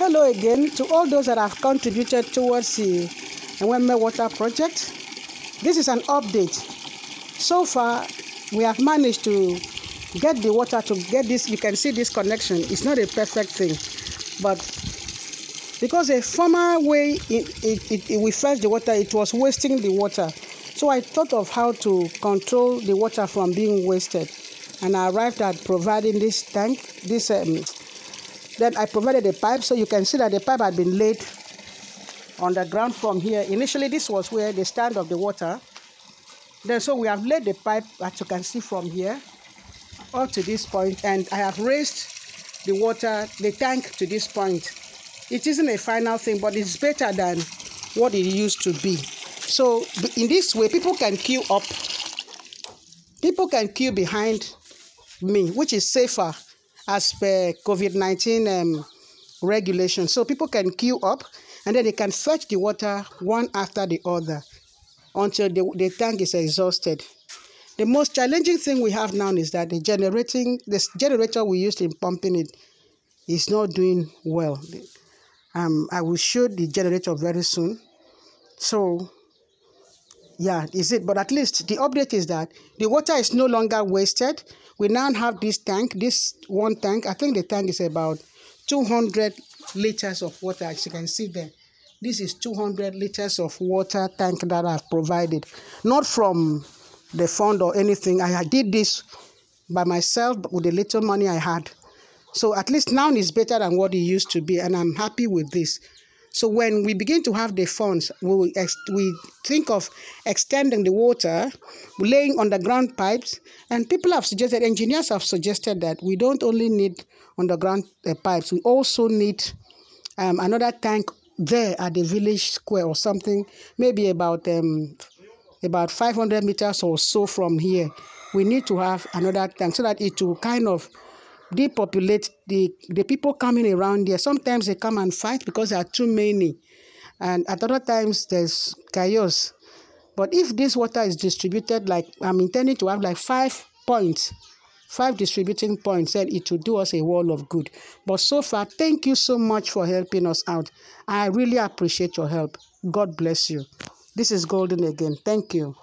Hello again to all those that have contributed towards the Nwemme Water Project. This is an update. So far, we have managed to get the water to get this. You can see this connection. It's not a perfect thing, but because a former way it, it, it, it we fetch the water, it was wasting the water. So I thought of how to control the water from being wasted, and I arrived at providing this tank, this um, then I provided a pipe so you can see that the pipe had been laid on the ground from here. Initially, this was where the stand of the water. Then, so we have laid the pipe, as you can see from here, up to this point, and I have raised the water, the tank to this point. It isn't a final thing, but it's better than what it used to be. So, in this way, people can queue up. People can queue behind me, which is safer as per COVID 19 um, regulation. So people can queue up and then they can fetch the water one after the other until the, the tank is exhausted. The most challenging thing we have now is that the generating this generator we used in pumping it is not doing well. Um, I will show the generator very soon. So yeah, is it? But at least the update is that the water is no longer wasted. We now have this tank, this one tank. I think the tank is about 200 liters of water, as you can see there. This is 200 liters of water tank that I've provided, not from the fund or anything. I did this by myself with the little money I had. So at least now it's better than what it used to be, and I'm happy with this. So when we begin to have the funds, we, we think of extending the water, laying underground pipes, and people have suggested, engineers have suggested that we don't only need underground uh, pipes, we also need um, another tank there at the village square or something, maybe about um, about 500 meters or so from here. We need to have another tank so that it will kind of depopulate the, the people coming around there. Sometimes they come and fight because there are too many. And at other times, there's chaos. But if this water is distributed, like I'm intending to have like five points, five distributing points, then it will do us a world of good. But so far, thank you so much for helping us out. I really appreciate your help. God bless you. This is Golden again. Thank you.